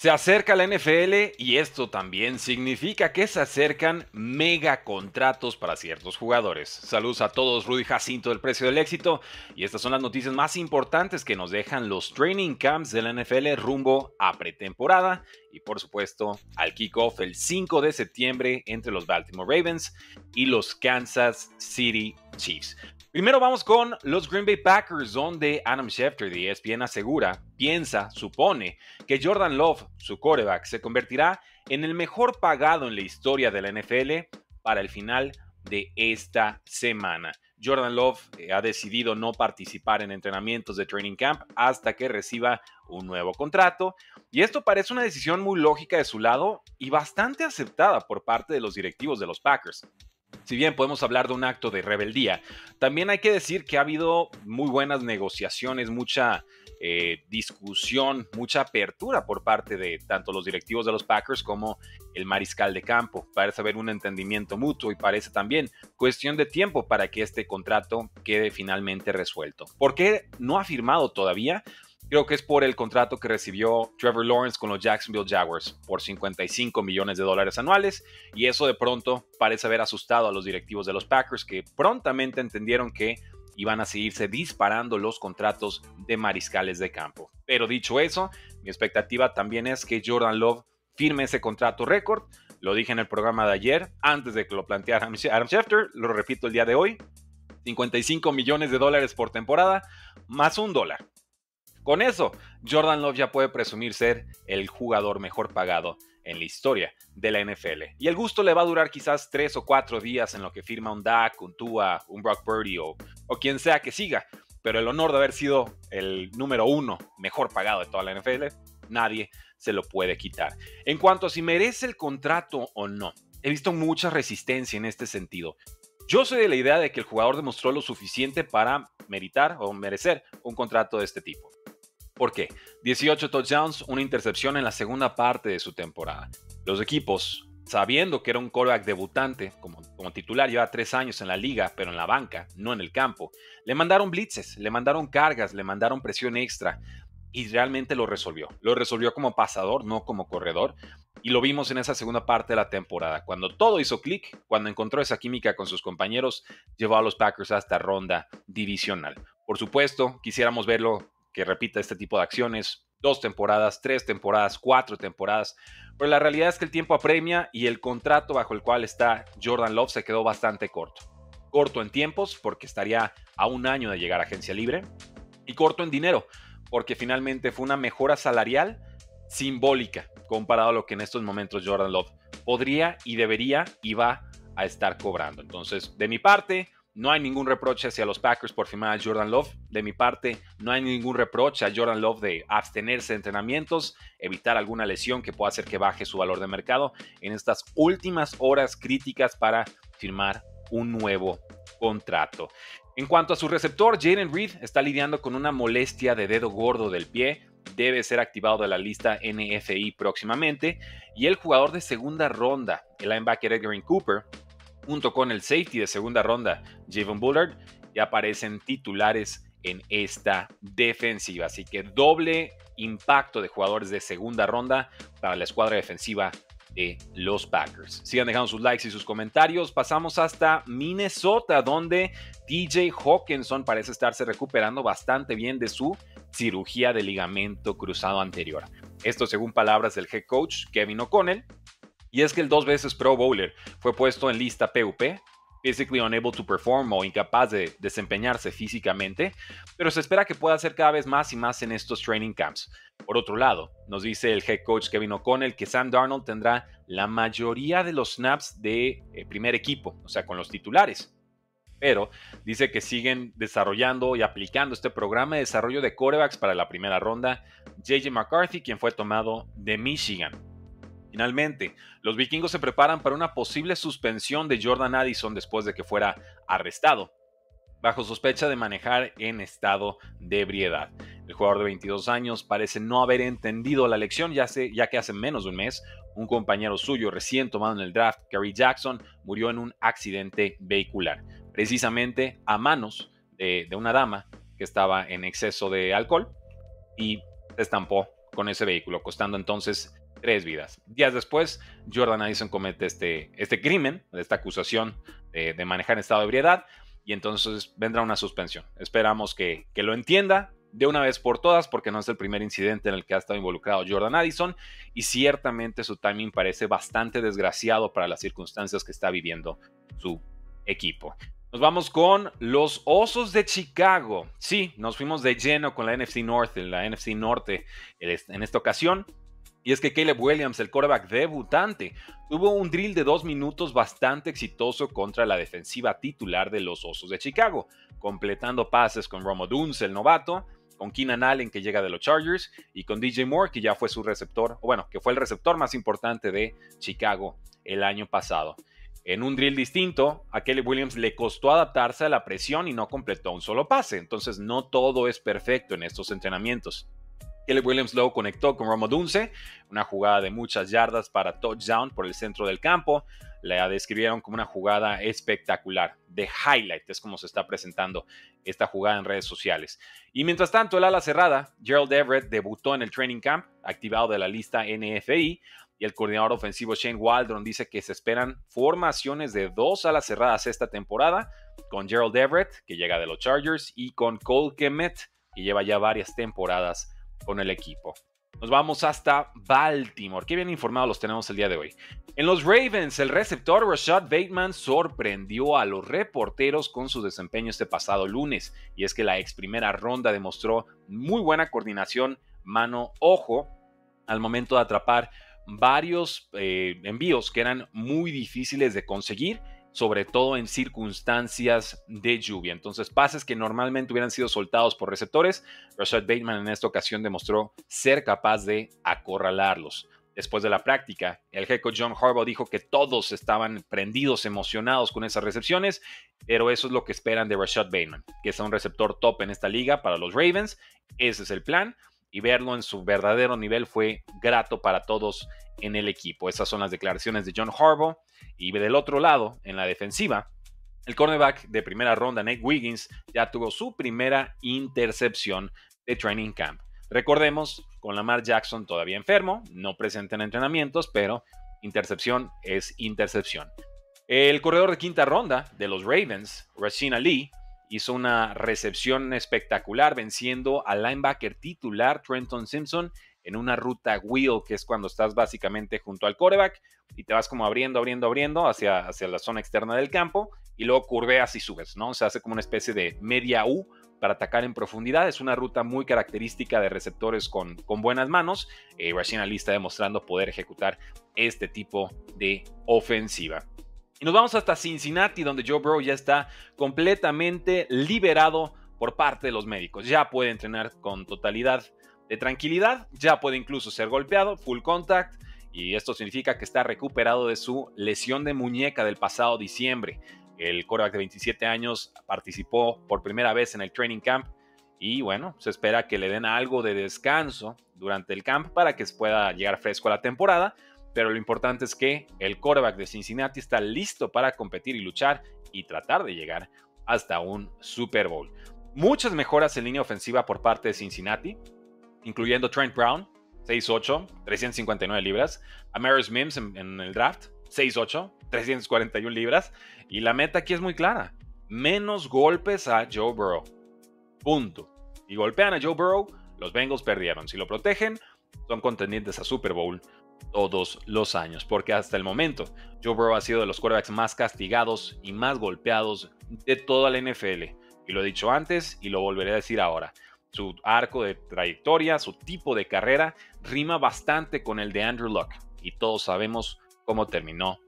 Se acerca la NFL y esto también significa que se acercan mega contratos para ciertos jugadores. Saludos a todos, Rudy Jacinto del Precio del Éxito y estas son las noticias más importantes que nos dejan los training camps de la NFL rumbo a pretemporada y por supuesto al kickoff el 5 de septiembre entre los Baltimore Ravens y los Kansas City Chiefs. Primero vamos con los Green Bay Packers, donde Adam Schefter de ESPN asegura, piensa, supone que Jordan Love, su quarterback, se convertirá en el mejor pagado en la historia de la NFL para el final de esta semana. Jordan Love eh, ha decidido no participar en entrenamientos de training camp hasta que reciba un nuevo contrato. Y esto parece una decisión muy lógica de su lado y bastante aceptada por parte de los directivos de los Packers. Si bien podemos hablar de un acto de rebeldía, también hay que decir que ha habido muy buenas negociaciones, mucha eh, discusión, mucha apertura por parte de tanto los directivos de los Packers como el mariscal de campo. Parece haber un entendimiento mutuo y parece también cuestión de tiempo para que este contrato quede finalmente resuelto. ¿Por qué no ha firmado todavía? Creo que es por el contrato que recibió Trevor Lawrence con los Jacksonville Jaguars por 55 millones de dólares anuales y eso de pronto parece haber asustado a los directivos de los Packers que prontamente entendieron que iban a seguirse disparando los contratos de mariscales de campo. Pero dicho eso, mi expectativa también es que Jordan Love firme ese contrato récord. Lo dije en el programa de ayer, antes de que lo planteara Adam Schefter, lo repito el día de hoy. 55 millones de dólares por temporada, más un dólar. Con eso, Jordan Love ya puede presumir ser el jugador mejor pagado en la historia de la NFL. Y el gusto le va a durar quizás tres o cuatro días en lo que firma un Dak, un Tua, un Brock Purdy o, o quien sea que siga. Pero el honor de haber sido el número uno mejor pagado de toda la NFL, nadie se lo puede quitar. En cuanto a si merece el contrato o no, he visto mucha resistencia en este sentido. Yo soy de la idea de que el jugador demostró lo suficiente para meritar o merecer un contrato de este tipo. ¿Por qué? 18 touchdowns, una intercepción en la segunda parte de su temporada. Los equipos, sabiendo que era un quarterback debutante, como, como titular lleva tres años en la liga, pero en la banca, no en el campo, le mandaron blitzes, le mandaron cargas, le mandaron presión extra y realmente lo resolvió. Lo resolvió como pasador, no como corredor. Y lo vimos en esa segunda parte de la temporada. Cuando todo hizo clic, cuando encontró esa química con sus compañeros, llevó a los Packers hasta ronda divisional. Por supuesto, quisiéramos verlo repita este tipo de acciones dos temporadas, tres temporadas, cuatro temporadas. Pero la realidad es que el tiempo apremia y el contrato bajo el cual está Jordan Love se quedó bastante corto. Corto en tiempos porque estaría a un año de llegar a agencia libre y corto en dinero porque finalmente fue una mejora salarial simbólica comparado a lo que en estos momentos Jordan Love podría y debería y va a estar cobrando. Entonces, de mi parte, no hay ningún reproche hacia los Packers por firmar a Jordan Love. De mi parte, no hay ningún reproche a Jordan Love de abstenerse de entrenamientos, evitar alguna lesión que pueda hacer que baje su valor de mercado en estas últimas horas críticas para firmar un nuevo contrato. En cuanto a su receptor, Jaden Reed está lidiando con una molestia de dedo gordo del pie. Debe ser activado de la lista NFI próximamente. Y el jugador de segunda ronda, el linebacker Edgar Cooper, junto con el safety de segunda ronda, Javon Bullard, ya aparecen titulares en esta defensiva. Así que doble impacto de jugadores de segunda ronda para la escuadra defensiva de los Packers. Sigan dejando sus likes y sus comentarios. Pasamos hasta Minnesota, donde TJ Hawkinson parece estarse recuperando bastante bien de su cirugía de ligamento cruzado anterior. Esto según palabras del head coach Kevin O'Connell, y es que el dos veces Pro Bowler fue puesto en lista PUP, physically unable to perform o incapaz de desempeñarse físicamente, pero se espera que pueda hacer cada vez más y más en estos training camps. Por otro lado, nos dice el head coach Kevin O'Connell que Sam Darnold tendrá la mayoría de los snaps de eh, primer equipo, o sea, con los titulares. Pero dice que siguen desarrollando y aplicando este programa de desarrollo de corebacks para la primera ronda. JJ McCarthy, quien fue tomado de Michigan. Finalmente, los vikingos se preparan para una posible suspensión de Jordan Addison después de que fuera arrestado, bajo sospecha de manejar en estado de ebriedad. El jugador de 22 años parece no haber entendido la lección, ya, ya que hace menos de un mes un compañero suyo recién tomado en el draft, Gary Jackson, murió en un accidente vehicular, precisamente a manos de, de una dama que estaba en exceso de alcohol y se estampó con ese vehículo, costando entonces tres vidas. Días después, Jordan Addison comete este, este crimen, esta acusación de, manejar en estado de ebriedad, y entonces vendrá una suspensión. Esperamos que, que lo entienda, de una vez por todas, porque no es el primer incidente en el que ha estado involucrado Jordan Addison y ciertamente su timing parece bastante desgraciado para las circunstancias que está viviendo su equipo. Nos vamos con los Osos de Chicago. Sí, nos fuimos de lleno con la NFC North, la NFC Norte en esta ocasión. Y es que Caleb Williams, el quarterback debutante, tuvo un drill de dos minutos bastante exitoso contra la defensiva titular de los Osos de Chicago, completando pases con Romo Dunes, el novato, con Keenan Allen, que llega de los Chargers, y con DJ Moore, que ya fue su receptor, o bueno, que fue el receptor más importante de Chicago el año pasado. En un drill distinto, a Kelly Williams le costó adaptarse a la presión y no completó un solo pase, entonces no todo es perfecto en estos entrenamientos. Kelly Williams luego conectó con Romo Dunce, una jugada de muchas yardas para touchdown por el centro del campo. La describieron como una jugada espectacular, de highlight, es como se está presentando esta jugada en redes sociales. Y mientras tanto, el ala cerrada, Gerald Everett, debutó en el training camp, activado de la lista NFI, y el coordinador ofensivo Shane Waldron dice que se esperan formaciones de dos alas cerradas esta temporada, con Gerald Everett, que llega de los Chargers, y con Cole Kemet, que lleva ya varias temporadas con el equipo. Nos vamos hasta Baltimore. Qué bien informados los tenemos el día de hoy. En los Ravens, el receptor Rashad Bateman sorprendió a los reporteros con su desempeño este pasado lunes. Y es que la ex primera ronda demostró muy buena coordinación mano-ojo al momento de atrapar varios eh, envíos que eran muy difíciles de conseguir, sobre todo en circunstancias de lluvia. Entonces, pases que normalmente hubieran sido soltados por receptores, Rashad Bateman en esta ocasión demostró ser capaz de acorralarlos. Después de la práctica, el jeco John Harbaugh dijo que todos estaban prendidos, emocionados con esas recepciones, pero eso es lo que esperan de Rashad Bateman, que sea un receptor top en esta liga para los Ravens. Ese es el plan y verlo en su verdadero nivel fue grato para todos en el equipo. Esas son las declaraciones de John Harbaugh. Y del otro lado, en la defensiva, el cornerback de primera ronda, Nate Wiggins, ya tuvo su primera intercepción de training camp. Recordemos, con Lamar Jackson todavía enfermo, no presente en entrenamientos, pero intercepción es intercepción. El corredor de quinta ronda de los Ravens, Rashina Lee, hizo una recepción espectacular venciendo al linebacker titular Trenton Simpson en una ruta wheel, que es cuando estás básicamente junto al coreback y te vas como abriendo, abriendo, abriendo hacia, hacia la zona externa del campo y luego curveas y subes, ¿no? Se hace como una especie de media U para atacar en profundidad. Es una ruta muy característica de receptores con, con buenas manos. Eh, Lee está demostrando poder ejecutar este tipo de ofensiva. Y nos vamos hasta Cincinnati, donde Joe Burrow ya está completamente liberado por parte de los médicos. Ya puede entrenar con totalidad de tranquilidad, ya puede incluso ser golpeado, full contact, y esto significa que está recuperado de su lesión de muñeca del pasado diciembre. El quarterback de 27 años participó por primera vez en el training camp y bueno, se espera que le den algo de descanso durante el camp para que pueda llegar fresco a la temporada pero lo importante es que el quarterback de Cincinnati está listo para competir y luchar y tratar de llegar hasta un Super Bowl. Muchas mejoras en línea ofensiva por parte de Cincinnati, incluyendo Trent Brown, 6'8, 359 libras, Amaris Mims en, en el draft, 6'8, 341 libras, y la meta aquí es muy clara, menos golpes a Joe Burrow. Punto. Y golpean a Joe Burrow, los Bengals perdieron. Si lo protegen, son contendientes a Super Bowl todos los años, porque hasta el momento Joe Burrow ha sido de los quarterbacks más castigados y más golpeados de toda la NFL. Y lo he dicho antes y lo volveré a decir ahora. Su arco de trayectoria, su tipo de carrera, rima bastante con el de Andrew Luck. Y todos sabemos cómo terminó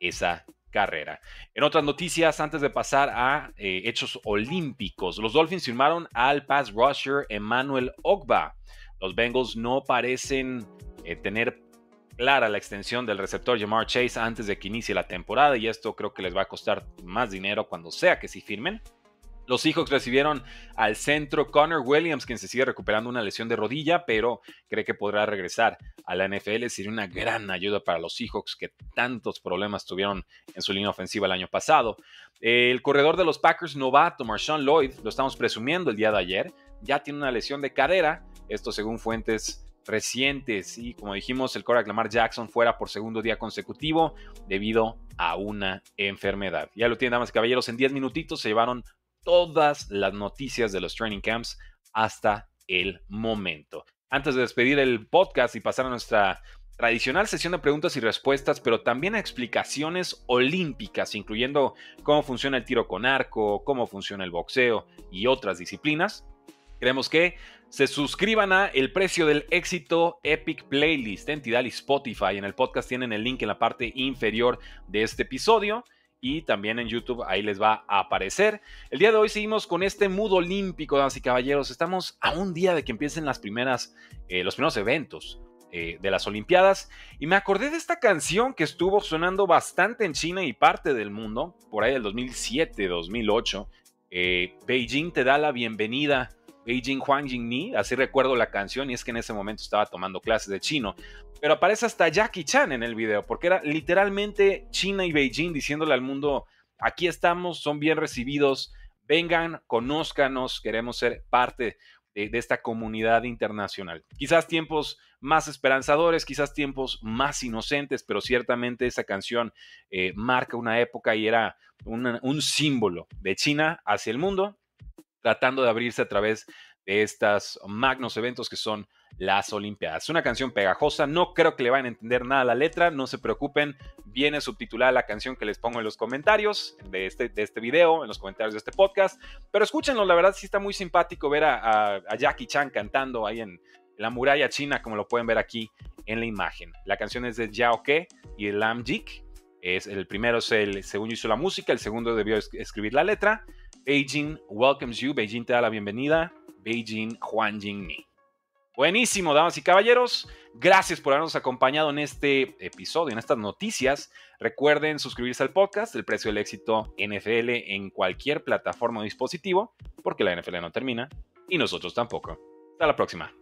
esa carrera. En otras noticias, antes de pasar a eh, hechos olímpicos, los Dolphins firmaron al pass rusher Emmanuel Ogba. Los Bengals no parecen eh, tener clara la extensión del receptor Jamar Chase antes de que inicie la temporada y esto creo que les va a costar más dinero cuando sea que sí firmen. Los Seahawks recibieron al centro Connor Williams, quien se sigue recuperando una lesión de rodilla, pero cree que podrá regresar a la NFL. Sería una gran ayuda para los Seahawks que tantos problemas tuvieron en su línea ofensiva el año pasado. El corredor de los Packers novato, Marshawn Lloyd, lo estamos presumiendo el día de ayer, ya tiene una lesión de cadera. Esto según fuentes recientes. Y como dijimos, el quarterback Lamar Jackson fuera por segundo día consecutivo debido a una enfermedad. Ya lo tienen, damas y caballeros, en 10 minutitos se llevaron todas las noticias de los training camps hasta el momento. Antes de despedir el podcast y pasar a nuestra tradicional sesión de preguntas y respuestas, pero también explicaciones olímpicas, incluyendo cómo funciona el tiro con arco, cómo funciona el boxeo y otras disciplinas. Queremos que se suscriban a El Precio del Éxito Epic Playlist en Tidal y Spotify. En el podcast tienen el link en la parte inferior de este episodio y también en YouTube ahí les va a aparecer. El día de hoy seguimos con este mood olímpico, damas y caballeros. Estamos a un día de que empiecen las primeras, eh, los primeros eventos eh, de las Olimpiadas y me acordé de esta canción que estuvo sonando bastante en China y parte del mundo, por ahí del 2007-2008. Eh, Beijing te da la bienvenida Beijing Huang Ni, así recuerdo la canción y es que en ese momento estaba tomando clases de chino. Pero aparece hasta Jackie Chan en el video, porque era literalmente China y Beijing diciéndole al mundo, aquí estamos, son bien recibidos, vengan, conózcanos, queremos ser parte de, esta comunidad internacional. Quizás tiempos más esperanzadores, quizás tiempos más inocentes, pero ciertamente esa canción eh, marca una época y era un símbolo de China hacia el mundo tratando de abrirse a través de estos magnos eventos que son las Olimpiadas. Una canción pegajosa, no creo que le vayan a entender nada la letra, no se preocupen, viene subtitulada la canción que les pongo en los comentarios de este, de este video, en los comentarios de este podcast, pero escúchenlo, la verdad sí está muy simpático ver a, Jackie Chan cantando ahí en la muralla china, como lo pueden ver aquí en la imagen. La canción es de Yao Ke y Lam Jik. Es, el primero es el segundo hizo la música, el segundo debió escribir la letra. Beijing welcomes you. Beijing te da la bienvenida. Beijing Huan Ni. Buenísimo, damas y caballeros. Gracias por habernos acompañado en este episodio, en estas noticias. Recuerden suscribirse al podcast El Precio del Éxito NFL en cualquier plataforma o dispositivo, porque la NFL no termina y nosotros tampoco. Hasta la próxima.